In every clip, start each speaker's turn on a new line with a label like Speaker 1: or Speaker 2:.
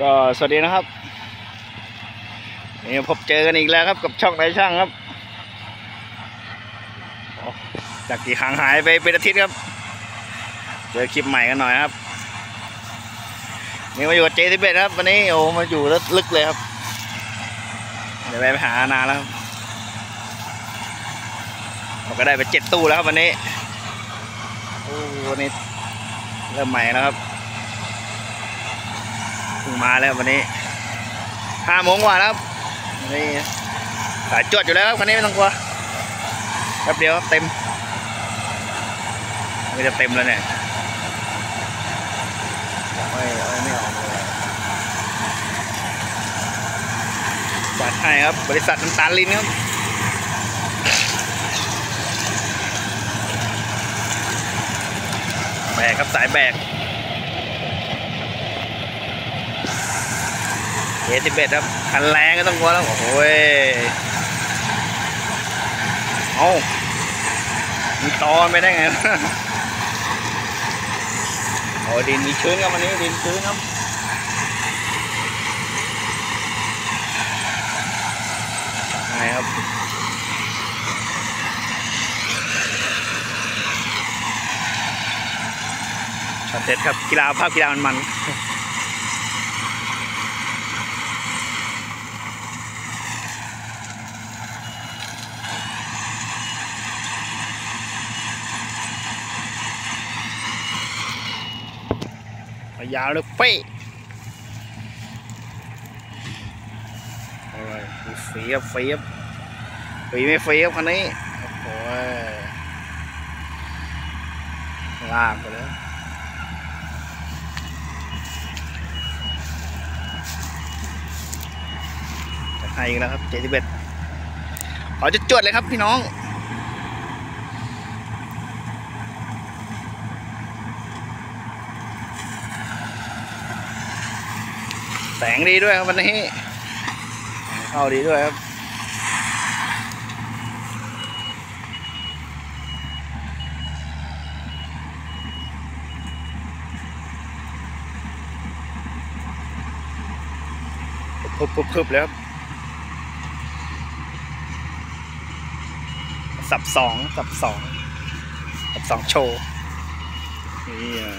Speaker 1: ก็สวัสดีนะครับนี่พบเจอกันอีกแล้วครับกับช่องนายช่างครับจากที่ห่างหายไปเป็นอาทิตย์ครับเจอคลิปใหม่กันหน่อยครับนี่มาอยู่กับเจสิเบครับวันนี้โอ้มาอยู่ลึกเลยครับเดี๋ยวไปหานานแล้วครับเราก็ได้ไปเจ็ดตู้แล้วครับวันนี้โอ้วันนี้เริ่มใหม่แล้วครับ งมาแล้ววันนี้ห้าโมงกว่าแล้วครับนี่สายจวดอยู่แล้วครับคันนี้ไม่ต้องกลัวแป๊บเดียวเต็มไม่จะเต็มแล้วเนี่ยไม่ไม่ไม่ออกเลยจัดให้ครับ บริษัทน้ำตาลลินครับแบกครับสายแบก เอสิบเอ็ดครับคันแรงก็ต้องกลัวแล้ว โอ้โหยเอามีตอนไปได้ไงโอ้ดินมีชื้นครับวันนี้ดินชื้นครับไงครับช็อตเด็ดครับกีฬาภาพกีฬามันมัน ยาวเลยเป๊ะโอ้ยดูเฟียบเฟียบฟีไม่เฟียบคันนี้โอ้ยลากไปแล้วจะให้อีกแล้วครับเจ็ดสิบเอ็ดขอจะจวดเลยครับพี่น้อง แสงดีด้วยครับวันนี้เข้าดีด้วยครับพึบพึบพึบแล้วสับสองสับสองสับสองโชว์นี่อะ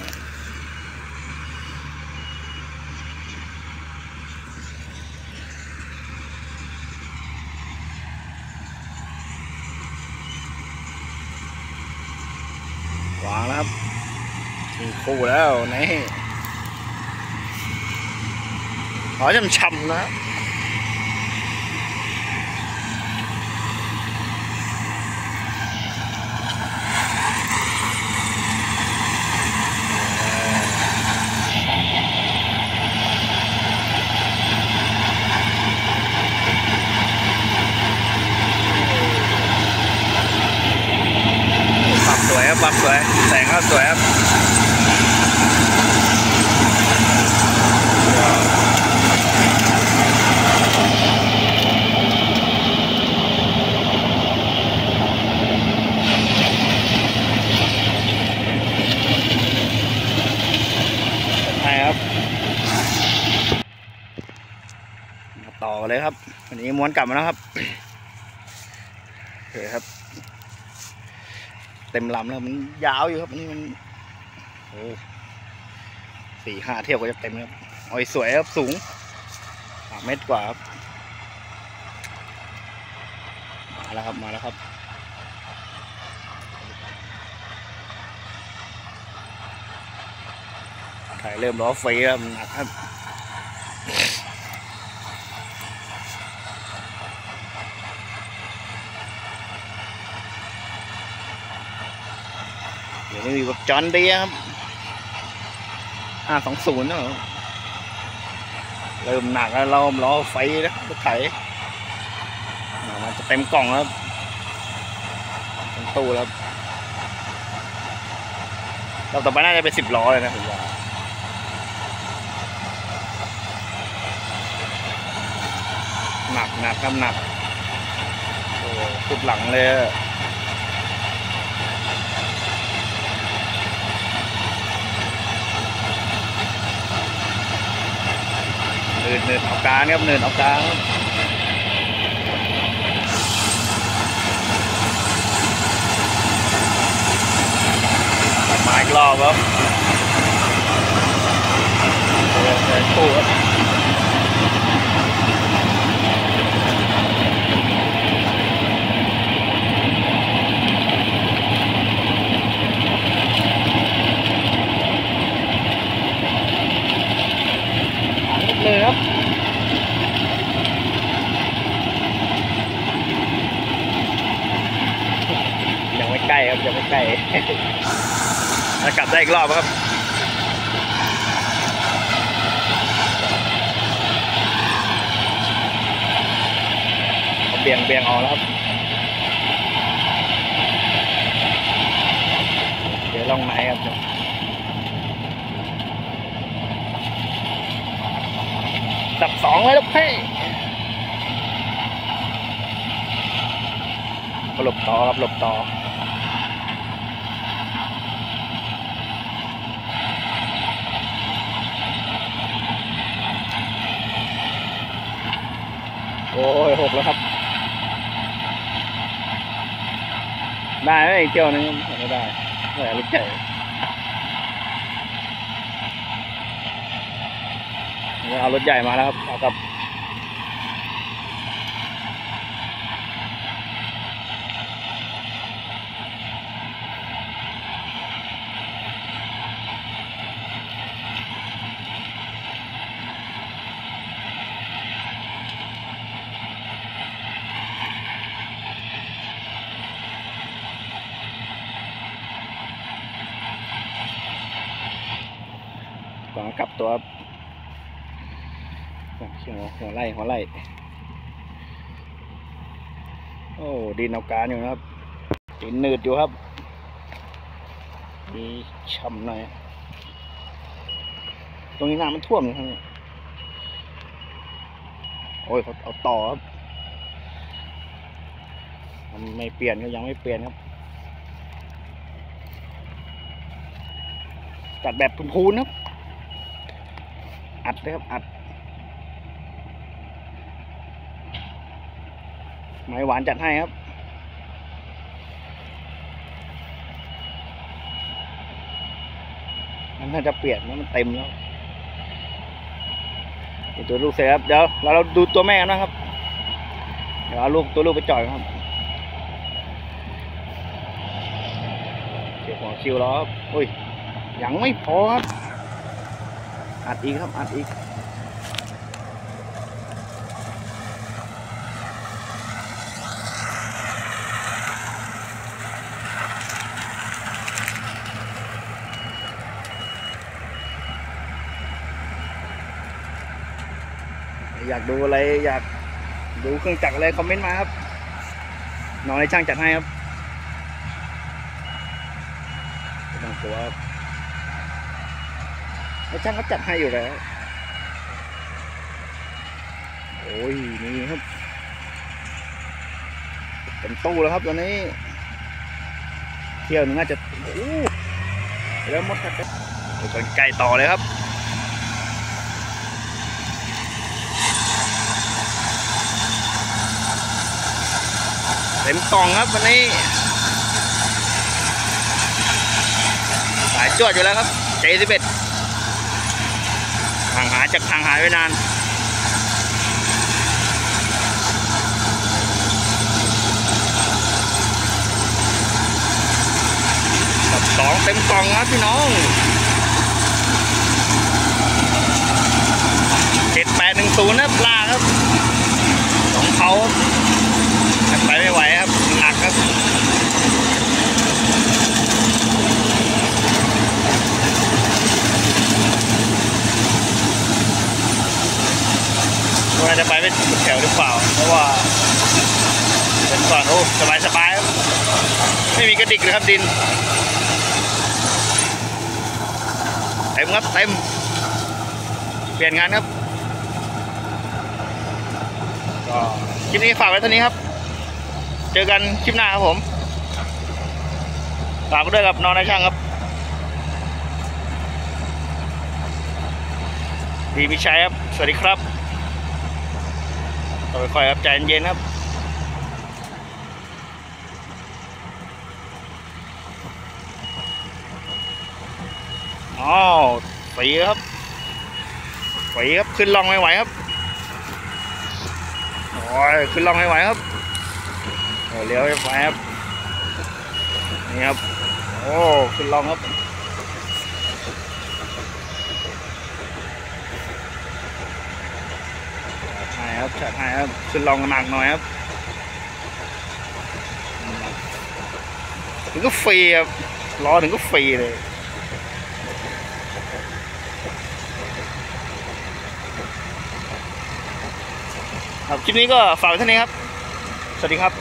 Speaker 1: วางแล้วครับมี คู่แล้วนี่ขอช่ำๆนะครับปรับสวยครับปรับสวยแสงก็สวยครับ ใช่ครับ มา ต่อเลยครับ วันนี้ม้วนกลับมาแล้วครับโอเคครับ เต็มลำแล้วมันยาวอยู่ครับอันนี้มันโอ้สี่ห้าเที่ยวก็จะเต็มครับอ้ยสวยครับสูงสามเมตรกว่าครับมาแล้วครับมาแล้วครับถ่ายเริ่มล้อไฟแล้วมันหนักครับ เดี๋ยวนี้มีแบบจอนเดียครับห้าสองศูนย์นะเรอเริ่มหนักแล้วเราล้อไฟแล้วรถไถอ่มันจะเต็มกล่องแล้วครับเต็มตู้แล้วเราต่อไปน่าจะเป็นสิบล้อเลยนะผมว่าหนักหนักครับหนักโอ้สุดหลังเลย อะนืดเนืดเอาการครับเนืดเอาการครับมาอีกรอบครับเดินเดินคู่ครับหางนิดเลยครับ ยังไม่ใกล้ครับยังไม่ใกล้แล้วกลับได้อีกรอบครับเบี่ยงเบี่ยงออกแล้วครับเดี๋ยวลองไหนครับดับสองเลยลูกเพ่หลบต่อครับหลบต่อ โอ้ยหกแล้วครับ ได้ไหมอีกเที่ยวนึงไม่ได้ไม่ได้ลูกใหญ่เอารถใหญ่มาแล้วครับเอากับ ก่อนกลับตัวหัวหัวไล่หัวไล่โอ้ดินเอาการอยู่นะครับดินหนืดอยู่ครับมีช่ำหน่อยตรงนี้น้ำมันท่วมอยู่ครับเนี่ยโอ้ยเขาเอาต่อครับมันไม่เปลี่ยนก็ยังไม่เปลี่ยนครับจัดแบบพูนๆครับ อัดเลยครับอัด ไม้หวานจัดให้ครับมันน่าจะเปลี่ยนแล้วมันเต็มแล้วดี๋ยวตัวลูกเสร็จครับเดี๋ยวเราเราดูตัวแม่กันนะครับ เดี๋ยวเอาลูกตัวลูกไปจ่อยครับเก็บหัวคิวแล้วอุ้ยยังไม่พอครับ อัดอีกครับ อัดอีกอยากดูอะไรอยากดูเครื่องจักรอะไรคอมเมนต์มาครับน้องในช่างจัดให้ครับไม่ต้องกลัวครับแล้ว ช่างก็จัดให้อยู่แล้ว โอ้ย นี่ครับ เป็นตู้แล้วครับตอนนี้ เที่ยวหนึงน่าจะโอ้โหเริ่มหมดกันไปชนไก่ต่อเลยครับเต็มกล่องครับวันนี้ สายจวดอยู่แล้วครับ J11 ห่างหายจากทางหายไปนาน สองเต็มกล่องครับพี่น้องเจ็ดแปดหนึ่งศูนย์นะปลาครับ ของเขาครับไปไม่ไหวครับ หนักครับ ว่าจะไปไม่ถึงแถวหรือเปล่า เพราะว่าเป็นก่อนโอ้สบายสบายครับ ไม่มีกระดิกเลยครับดิน เต็มครับเต็ม เปลี่ยนงานครับ ก็คลิปนี้ฝากไว้เท่านี้ครับ เจอกันคลิปหน้าครับผมฝากด้วยกับนอนายช่างครับดีมิชัยครับ สวัสดีครับ ค่อยๆครับใจเย็นครับอ้าวฝีครับฝีครับขึ้นล่องไม่ไหวครับโอ้ยขึ้นล่องไม่ไหวครับเลี้ยวไม่ไหวครับนี่ครับโอ้ขึ้นล่องครับ ครับใช่ครับขึ้นลองหนักหน่อยครับถึงก็ฟรีครับล้อถึงก็ฟรีเลยครับคลิปนี้ก็ฝากไว้เท่านี้ครับ สวัสดีครับ